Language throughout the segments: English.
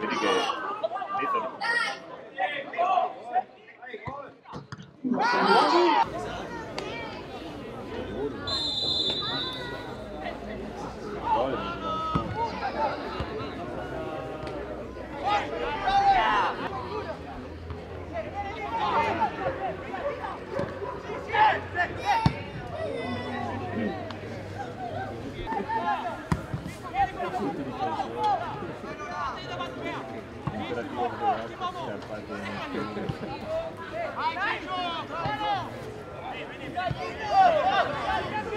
Vedi che... Vai, Chico! Vai, Chico!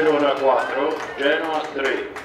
Smerona 4, Genoa 3.